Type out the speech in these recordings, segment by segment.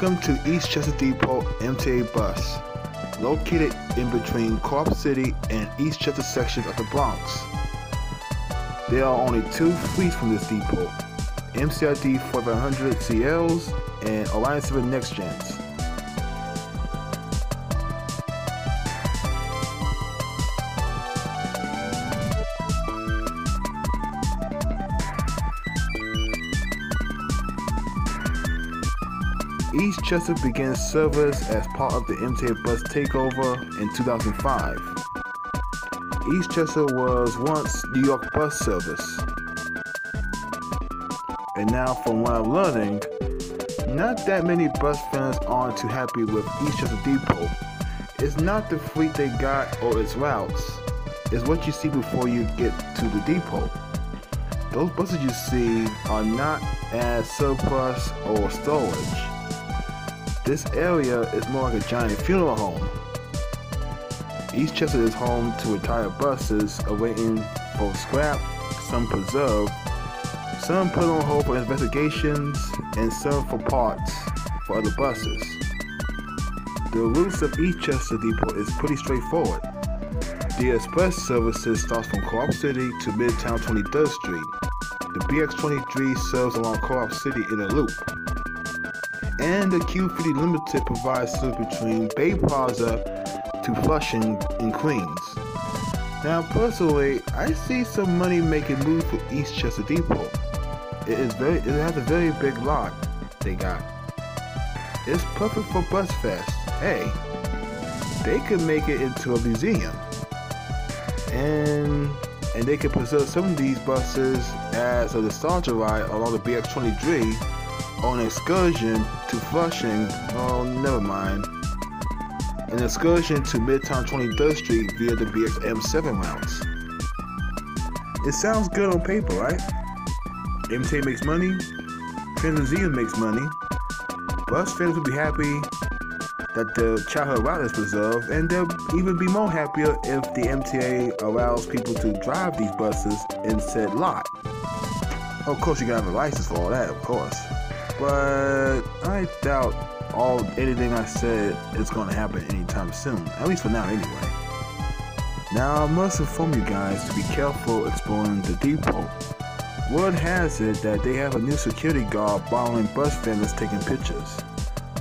Welcome to Eastchester Depot MTA bus, located in between Co-op City and Eastchester sections of the Bronx. There are only two fleets from this depot, MCRD 400 CLs and Alliance 7 Next Gens. Eastchester began service as part of the MTA bus takeover in 2005. Eastchester was once New York bus service. And now, from what I'm learning, not that many bus fans aren't too happy with Eastchester Depot. It's not the fleet they got or its routes, it's what you see before you get to the depot. Those buses you see are not as surplus or storage. This area is more like a giant funeral home. Eastchester is home to retired buses awaiting for scrap, some preserved, some put on hold for investigations, and some for parts for other buses. The routes of Eastchester Depot is pretty straightforward. The express services starts from Co-op City to Midtown 23rd Street. The BX23 serves along Co-op City in a loop and the Q50 Limited provides service between Bay Plaza to Flushing in Queens. Now, personally, I see some money making moves for Eastchester Depot. It is very, it has a very big lot they got. It's perfect for Bus Fest. Hey, they could make it into a museum, and and they could preserve some of these buses as a nostalgia ride along the BX23 on excursion to Flushing, oh, never mind. An excursion to Midtown 23rd Street via the BXM7 routes. It sounds good on paper, right? MTA makes money, Transmuseum makes money, bus fans will be happy that the childhood route is preserved, and they'll even be more happier if the MTA allows people to drive these buses in said lot. Of course, you gotta have a license for all that, of course but I doubt all anything I said is going to happen anytime soon. At least for now, anyway. Now I must inform you guys to be careful exploring the depot. Word has it that they have a new security guard following bus vendors taking pictures,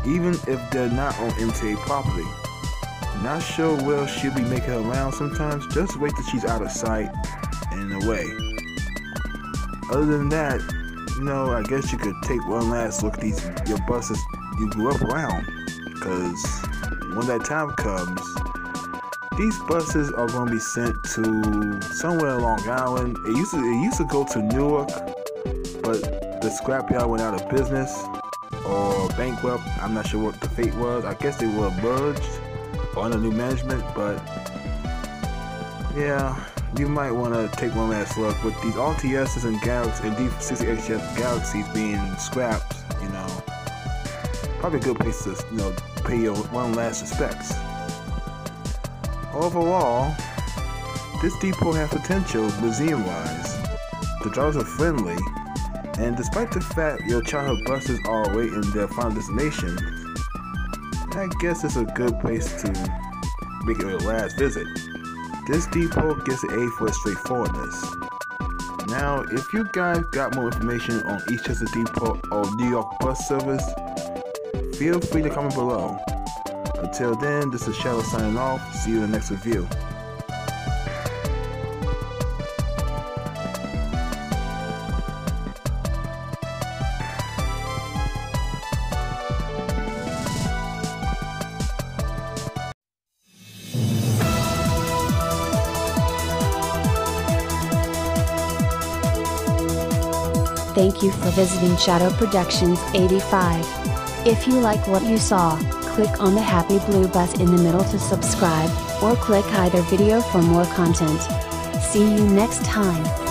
even if they're not on MTA property. Not sure where she'll be making her rounds sometimes, just wait till she's out of sight and away. Other than that, you know, I guess you could take one last look at these your buses you grew up around, because when that time comes, these buses are going to be sent to somewhere along Long Island. It used to it used to go to Newark, but the scrapyard went out of business or bankrupt. I'm not sure what the fate was. I guess they were merged or under new management, but yeah, you might want to take one last look with these RTSs and Galaxy and D60XF Galaxies being scrapped. You know, probably a good place to you know pay your one last respects. Overall, this depot has potential museum-wise. The drivers are friendly, and despite the fact your childhood buses are awaiting their final destination, I guess it's a good place to make it your last visit. This depot gets an A for its straightforwardness. Now, if you guys got more information on Eastchester Depot or New York bus service, feel free to comment below. Until then, this is Shadow signing off. See you in the next review. Thank you for visiting Shadow Productions 85. If you like what you saw, click on the happy blue bus in the middle to subscribe, or click either video for more content. See you next time.